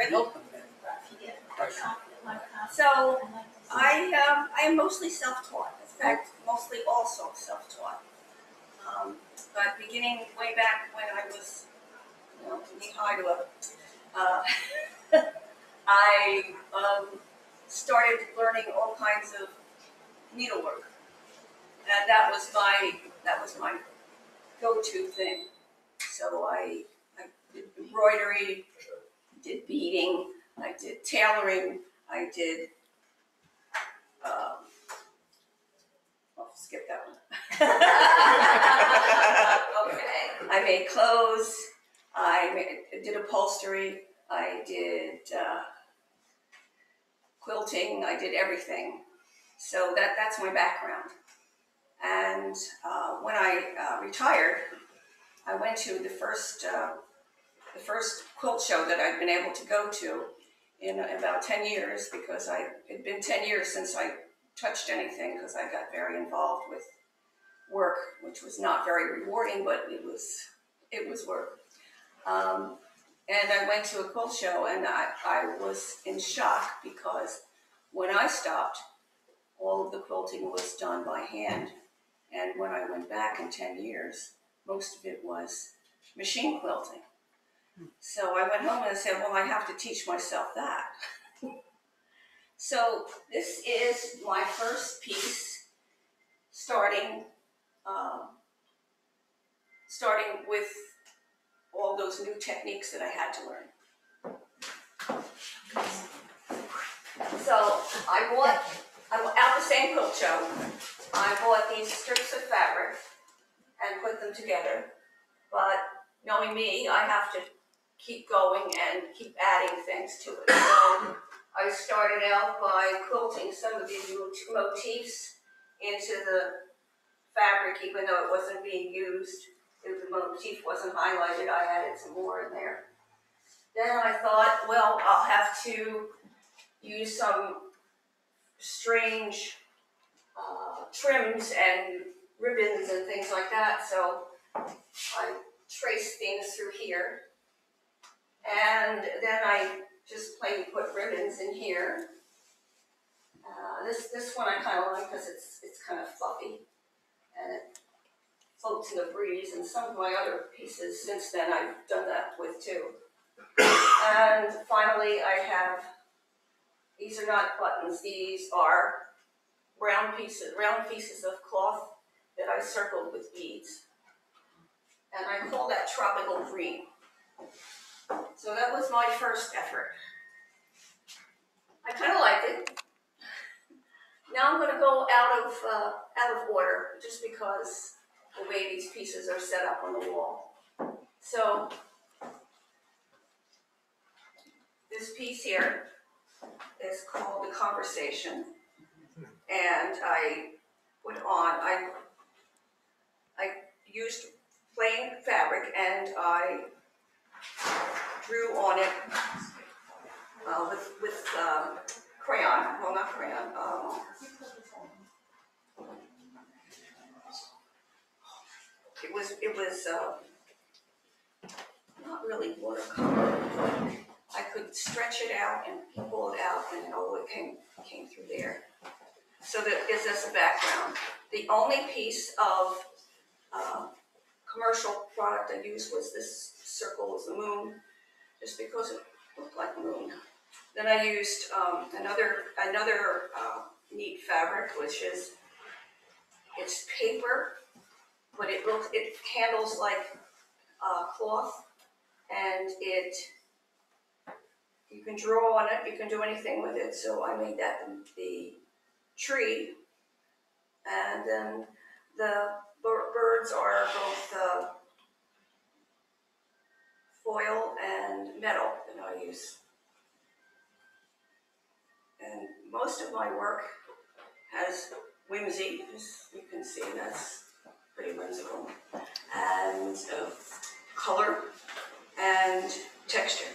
Ready? So I, um, I am mostly self-taught, in fact, mostly also self-taught. Um, but beginning way back when I was, you know, knee high to uh, I, um, started learning all kinds of needlework. And that was my, that was my go-to thing. So I, I did embroidery, did beading, I did tailoring, I did, um, I'll skip that one. Okay. I made clothes, I made, did upholstery, I did, uh, quilting, I did everything. So that, that's my background. And, uh, when I, uh, retired, I went to the first, uh, the first quilt show that I'd been able to go to in about ten years because I, it'd been ten years since I touched anything because I got very involved with work, which was not very rewarding, but it was, it was work. Um, and I went to a quilt show and I, I was in shock because when I stopped, all of the quilting was done by hand. And when I went back in ten years, most of it was machine quilting. So I went home and I said, well, I have to teach myself that. so this is my first piece, starting, um, starting with all those new techniques that I had to learn. So I bought, I at the same quilt show, I bought these strips of fabric and put them together. But knowing me, I have to keep going and keep adding things to it. So I started out by quilting some of these mot- motifs into the fabric, even though it wasn't being used. If the motif wasn't highlighted, I added some more in there. Then I thought, well, I'll have to use some strange uh, trims and ribbons and things like that. So I traced things through here. And then I just plain put ribbons in here. Uh, this this one I kind of like because it's it's kind of fluffy and it floats in the breeze. And some of my other pieces since then I've done that with too. and finally, I have these are not buttons. These are round pieces round pieces of cloth that I circled with beads, and I call that tropical green. So that was my first effort. I kind of liked it. Now I'm going to go out of uh, out of order just because the way these pieces are set up on the wall. So this piece here is called the conversation, and I put on I I used plain fabric and I drew on it uh, with, with um, crayon, well, not crayon, um, it was, it was, uh, not really watercolor, but I could stretch it out and pull it out and oh, it came, came through there. So that gives us a background. The only piece of, uh, commercial product I used was this circle was the moon, just because it looked like moon. Then I used um, another another uh, neat fabric, which is it's paper, but it looks it handles like uh, cloth, and it you can draw on it. You can do anything with it. So I made that the tree, and then the bir- birds are both uh, foil and metal that I use. And most of my work has whimsy, as you can see, that's pretty whimsical, and uh, color and texture.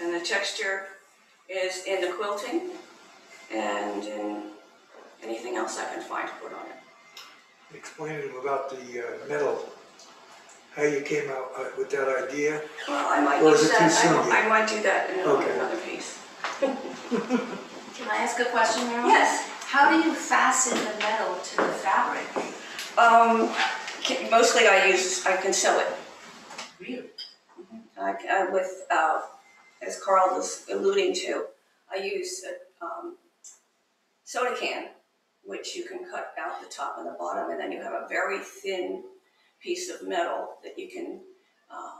And the texture is in the quilting and in anything else I can find to put on it. Explain to them about the uh, metal. how you came out uh, with that idea? Well, I might Or is use it too that, soon I. I might do that in Okay. another piece. Can I ask a question, Marilyn? Yes, How do you fasten the metal to the fabric? um, ca- mostly I use, I can sew it. Really? I, I- with, uh, as Carl was alluding to, I use a, um, soda can, which you can cut out the top and the bottom, and then you have a very thin piece of metal that you can, uh,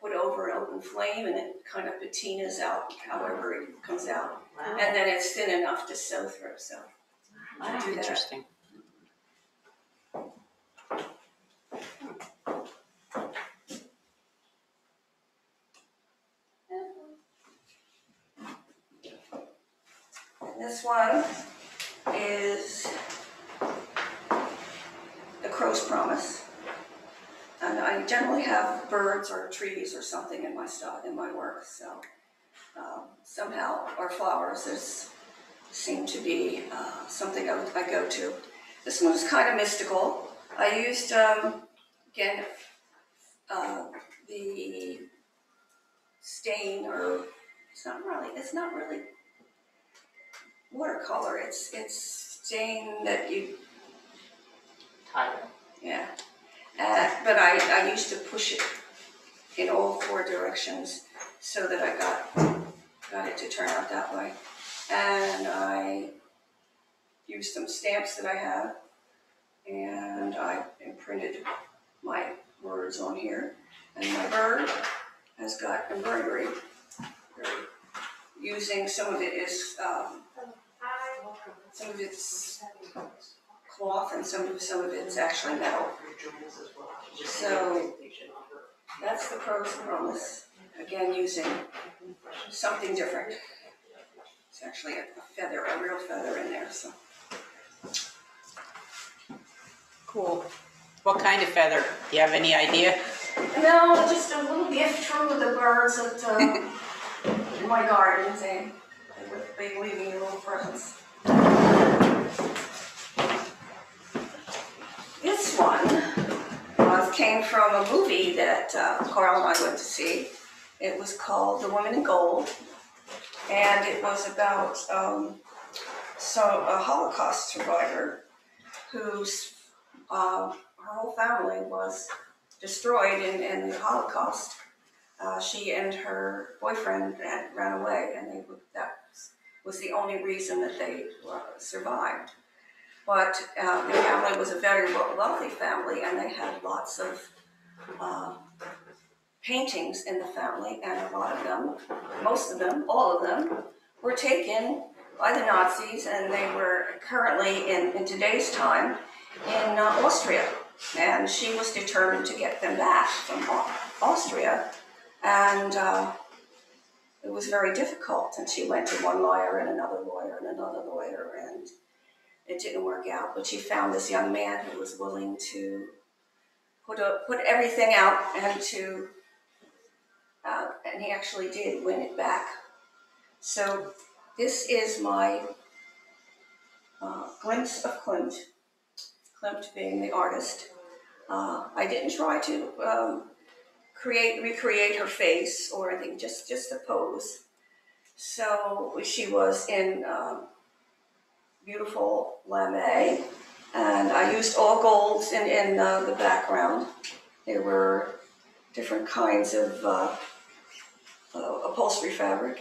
put over an open flame and it kind of patinas out however it comes out. Wow. And then it's thin enough to sew through, so I do that. Interesting. And this one is the crow's promise. And I generally have birds or trees or something in my stuff, in my work, so um, somehow, or flowers, there's seem to be uh, something I, I go to. This one's kind of mystical. I used, um, again, uh, the stain or it's not really, it's not really watercolor. It's it's stain that you Tyler. yeah. Uh, but I, I used to push it in all four directions so that I got got it to turn out that way. And I used some stamps that I have and I imprinted my words on here. And my bird has got embroidery. Using some of it is um, some of it's cloth and some of some of it's actually metal. So that's the pros and cons. Again, using something different. It's actually a feather, a real feather in there, so. Cool. What kind of feather? Do you have any idea? No, just a little gift from the birds at um, in my garden. They they leaving me little presents. This one uh, came from a movie that uh, Carl and I went to see. It was called The Woman in Gold, and it was about um, so a Holocaust survivor whose uh, her whole family was destroyed in, in the Holocaust. Uh, she and her boyfriend ran away, and they were- was the only reason that they uh, survived. But uh, their family was a very wealthy family, and they had lots of uh, paintings in the family, and a lot of them, most of them, all of them, were taken by the Nazis, and they were currently in, in today's time in uh, Austria and she was determined to get them back from Austria. And uh, it was very difficult. And she went to one lawyer and another lawyer and another lawyer, and it didn't work out. But she found this young man who was willing to put a, put everything out and to, uh, and he actually did win it back. So this is my uh, glimpse of Klimt. Klimt being the artist. Uh, I didn't try to um, create, recreate her face or I think just just the pose. So she was in um, beautiful lamé, and I used all golds in in uh, the background. There were different kinds of uh, uh, upholstery fabric,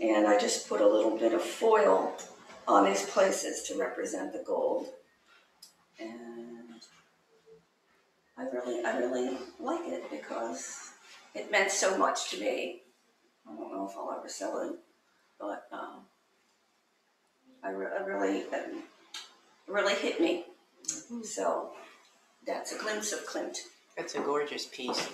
and I just put a little bit of foil on these places to represent the gold and I really, I really like it because it meant so much to me. I don't know if I'll ever sell it, but um, I, re- I really, um, really hit me. So that's a glimpse of Klimt. That's a gorgeous piece.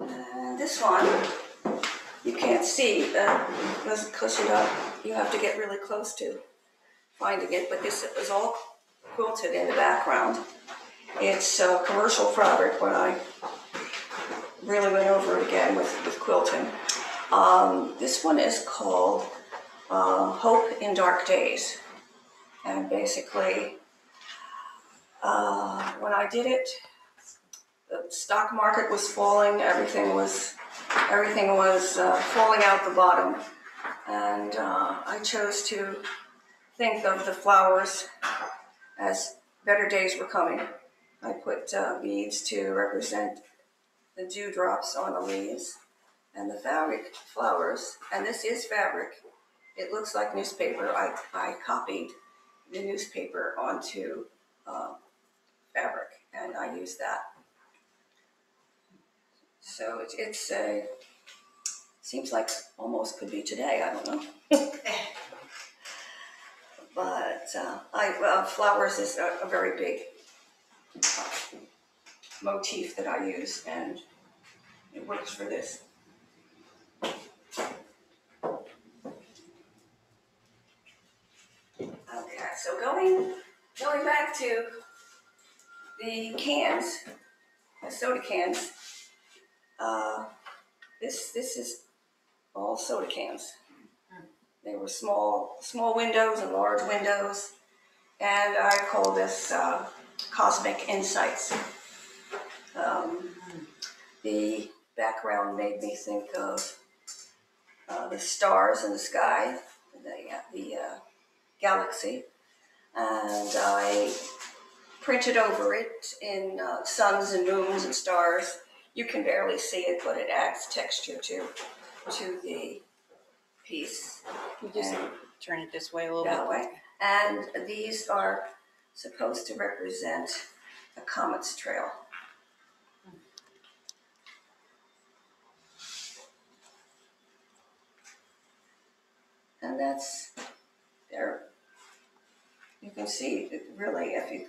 And this one, you can't see, uh, because you don't, you have to get really close to finding it, but this was all quilted in the background. It's uh, commercial fabric when I really went over it again with, with quilting. Um, this one is called uh, Hope in Dark Days. And basically, uh, when I did it, the stock market was falling, everything was, everything was uh, falling out the bottom. And uh, I chose to think of the flowers as better days were coming. I put uh, beads to represent the dewdrops on the leaves and the fabric flowers. And this is fabric. It looks like newspaper. I, I copied the newspaper onto uh, fabric and I used that. So it's, it's a, seems like almost could be today, I don't know. But uh, I, flowers is a, a very big uh, motif that I use and it works for this. Okay, so going, going back to the cans, the soda cans, uh, this, this is all soda cans. They were small, small windows and large windows, and I call this uh, Cosmic Insights. Um, the background made me think of uh, the stars in the sky, the, the uh, galaxy, and I printed over it in uh, suns and moons and stars. You can barely see it, but it adds texture to to the piece You just And- turn it this way a little that bit. way. And these are supposed to represent a comet's trail. And that's there. You can see it really if you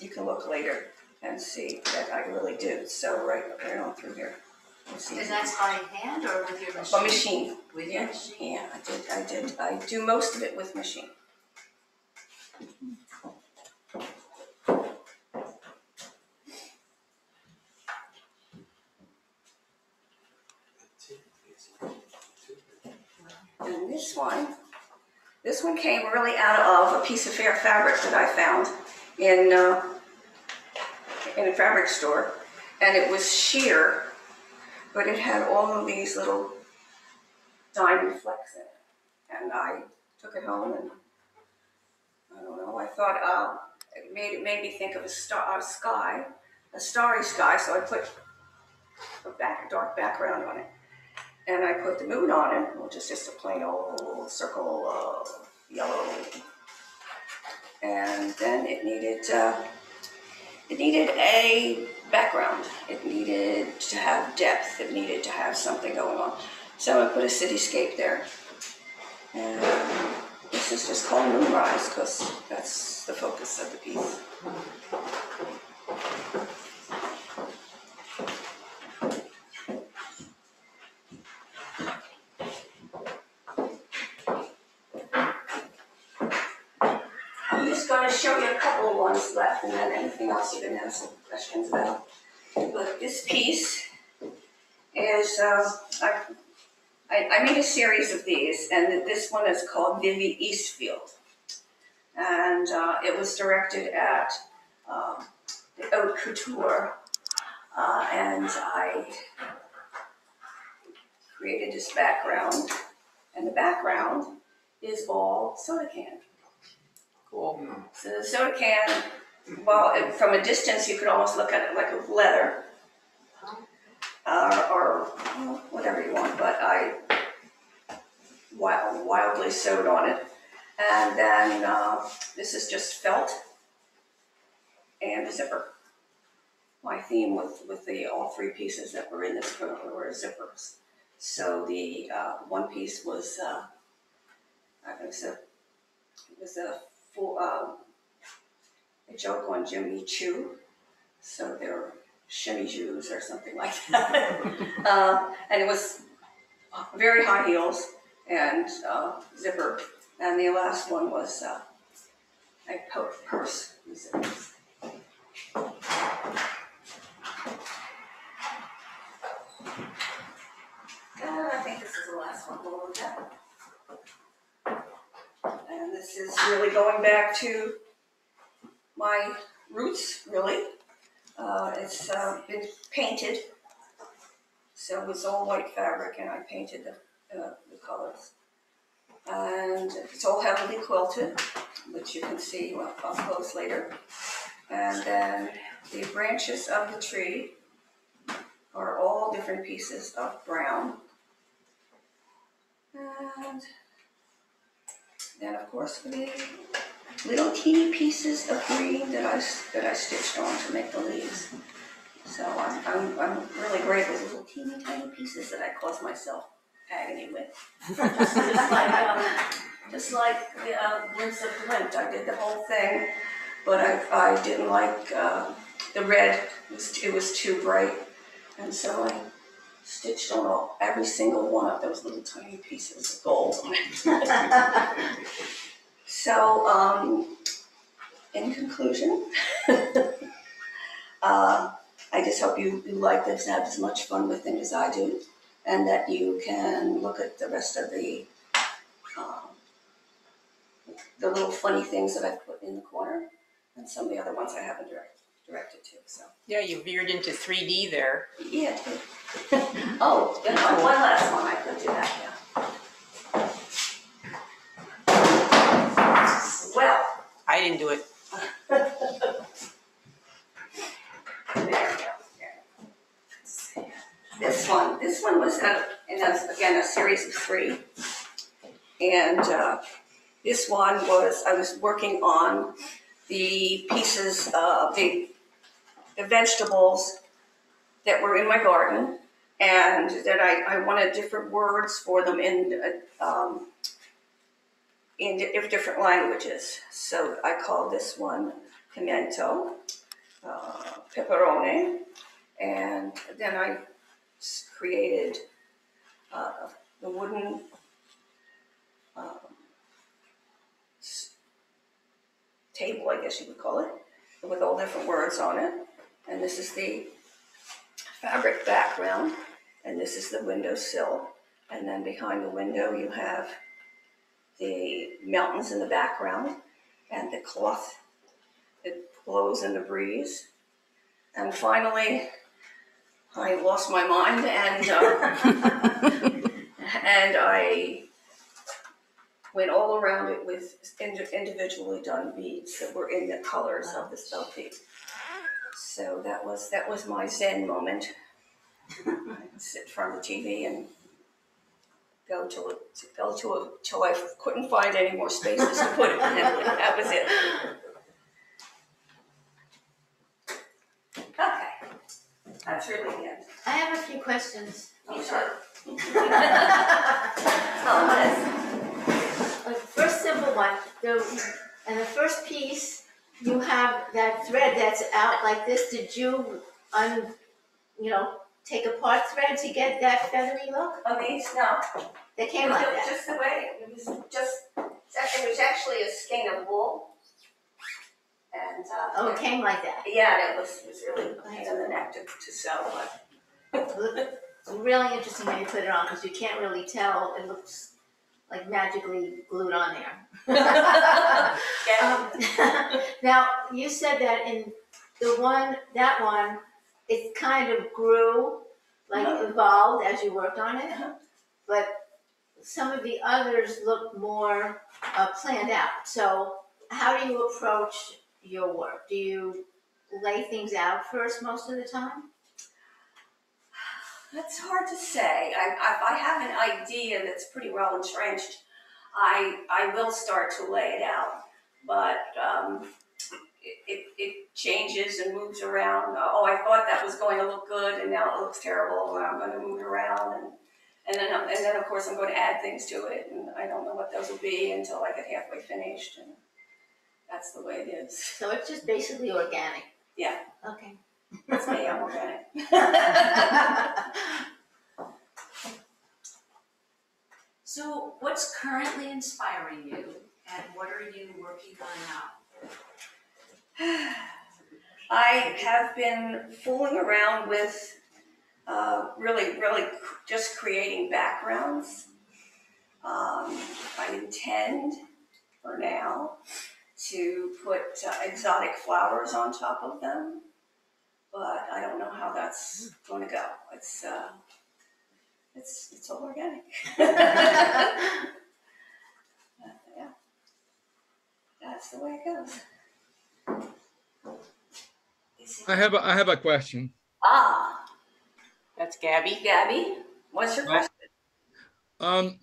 you can look later and see that I really do. So right right on through here. See And that's by hand or with your machine? a machine. With Yeah, machine? yeah, I did, I did, I do most of it with machine. And this one, this one came really out of a piece of fair fabric that I found in, uh, in a fabric store. And it was sheer, but it had all of these little diamond flecks in it. And I took it home and, I don't know, I thought, uh, it made, it made me think of a star, a sky, a starry sky, so I put a back, dark background on it. And I put the moon on it, which is just a plain old circle of yellow. And then it needed, uh, it needed a background. It needed to have depth. It needed to have something going on. So I put a cityscape there. And this is just called Moonrise because that's the focus of the piece. I'm just going to show you a couple of ones left and then anything else you can ask questions about. But this piece is, uh, I, I, I made a series of these and this one is called Vivi Eastfield. And uh, it was directed at um, the haute couture. Uh, and I created this background. And the background is all soda can. Cool. So the soda can, well, it- from a distance, you could almost look at it like a leather. Uh, or whatever you want, but I wild, wildly sewed on it. And then, uh, this is just felt and a zipper. My theme with, with the, all three pieces that were in this were were zippers. So the, uh, one piece was, uh, it was a, it was a full, um, a joke on Jimmy Choo. So they're shimmy shoes or something like that. uh, and it was very high heels and uh, zipper. And the last one was uh, a purse zippers. And I think this is the last one. And this is really going back to my roots, really. Uh, it's uh, been painted, so it's all white fabric, and I painted the, uh, the colors. And it's all heavily quilted, which you can see up up close later. And then the branches of the tree are all different pieces of brown. And then, of course, the little teeny pieces of green that I, that I stitched on to make the leaves. So I'm, I'm, I'm really great with little teeny tiny pieces that I cause myself agony with. Just like, um, just like the uh, of Klimt, I did the whole thing, but I, I didn't like, uh, the red, it was, it was too bright. And so I stitched on all, every single one of those little tiny pieces of gold. So, um, in conclusion, uh, I just hope you, you like this and have as much fun with it as I do, and that you can look at the rest of the, um, the little funny things that I've put in the corner, and some of the other ones I haven't direct, directed to, so. Yeah, you veered into 3D there. Yeah. Oh, and one one last one, I could do that, yeah. Well, I didn't do it. This one, this one was, uh, and that's again, a series of three. And, uh, this one was, I was working on the pieces of the, the vegetables that were in my garden and that I, I wanted different words for them in, uh, um, in di- different languages. So I call this one pimento, uh, pepperoni, and then I created uh, the wooden um, table, I guess you would call it, with all different words on it. And this is the fabric background, and this is the windowsill. And then behind the window, you have the mountains in the background and the cloth that blows in the breeze. And finally, I lost my mind and uh, and I went all around it with indi- individually done beads that were in the colors of the spell bead. So that was that was my Zen moment. I sit in front of the TV and go till it, go to a, till I couldn't find any more spaces to put it. And that was it. Okay, that's really the end. I have a few questions. You sure? Uh, First simple one, the, and the first piece, you have that thread that's out like this, did you un, you know, take apart thread to get that feathery look? On these, no. They came like It was that? Just the way, it was just, it was actually a skein of wool. And, uh. Oh, it came like that? Yeah, and it was, it was really a pain in the neck to, to sew, but. It's really interesting how you put it on, because you can't really tell, it looks like magically glued on there. Yeah, Um, Now, you said that in the one, that one, it kind of grew, like evolved as you worked on it. But some of the others look more uh, planned out. So how do you approach your work? Do you lay things out first most of the time? That's hard to say. I, I, I have an idea that's pretty well entrenched. I, I will start to lay it out, but, um, it, it, it changes and moves around. Uh, oh, I thought that was going to look good and now it looks terrible and I'm gonna move it around and, and then, I'm- and then of course I'm going to add things to it and I don't know what those will be until I get halfway finished and that's the way it is. So it's just basically organic? Yeah. Okay. That's me, I'm organic. So what's currently inspiring you and what are you working on now? I have been fooling around with uh, really, really just creating backgrounds. Um, I intend for now to put uh, exotic flowers on top of them. But I don't know how that's going to go. It's uh, it's it's all organic. yeah, that's the way it goes. Is it- I have a, I have a question. Ah, That's Gabby. Gabby, what's your Well- question? Um,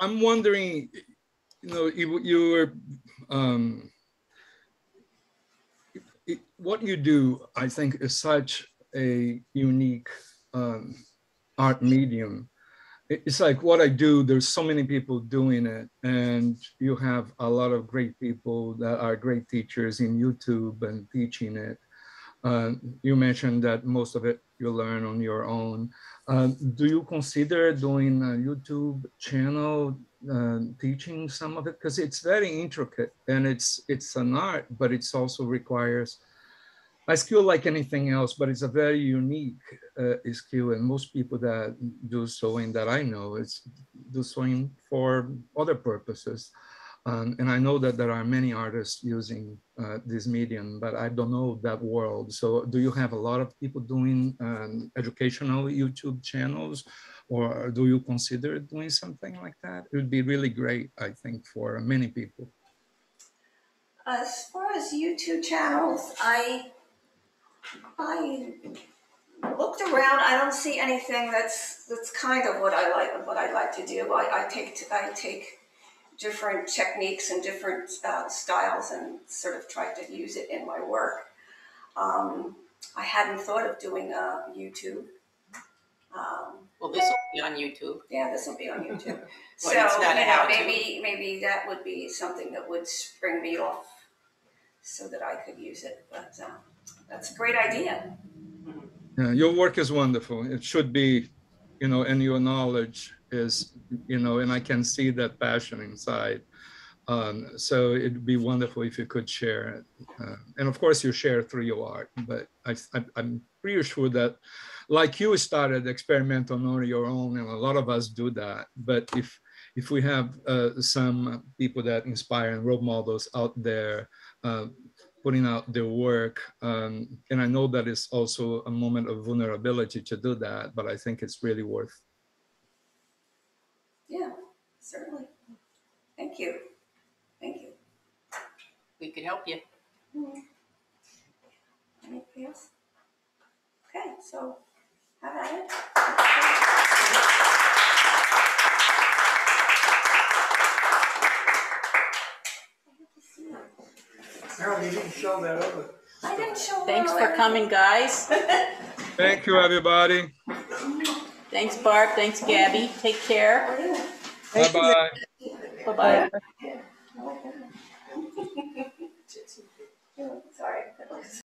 I'm wondering, you know, you, you were, um, it- what you do, I think, is such a unique um, art medium. It- It's like what I do, there's so many people doing it, and you have a lot of great people that are great teachers in YouTube and teaching it. Uh, you mentioned that most of it you learn on your own. Uh, do you consider doing a YouTube channel uh, teaching some of it? Because it's very intricate and it's it's an art, but it's also requires a skill like anything else, but it's a very unique uh, skill. And most people that do sewing that I know is do sewing for other purposes. Um, and I know that there are many artists using uh, this medium, but I don't know that world. So, do you have a lot of people doing um, educational YouTube channels, or do you consider doing something like that? It would be really great, I think, for many people. As far as YouTube channels, I I looked around. I don't see anything that's that's kind of what I like what I like to do. I, I take I take different techniques and different uh, styles and sort of try to use it in my work. Um, I hadn't thought of doing a YouTube. Um, Well, this will be on YouTube. yeah, this will be on YouTube. so you know, maybe maybe that would be something that would spring me off, so that I could use it. But uh, that's a great idea. Yeah, your work is wonderful. It should be, you know, and your knowledge is, you know, and I can see that passion inside. Um, so it'd be wonderful if you could share it. Uh, and of course, you share through your art, but I, I'm pretty sure that, like you started experimenting on your own, and a lot of us do that. But if if we have uh, some people that inspire and role models out there, uh, putting out their work. Um, and I know that it's also a moment of vulnerability to do that, but I think it's really worth. Yeah, certainly. Thank you. Thank you. We could help you. Anybody else? Okay, so have at it. Harold, you didn't show that over. I didn't show. Thanks for coming, guys. Thank you, everybody. Thanks, Barb. Thanks, Gabby. Take care. Bye-bye. Bye-bye. Sorry.